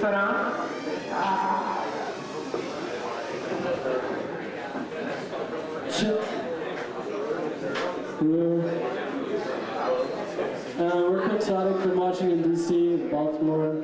put? We're, mm. uh, we're Quixotic from Washington, D.C., Baltimore.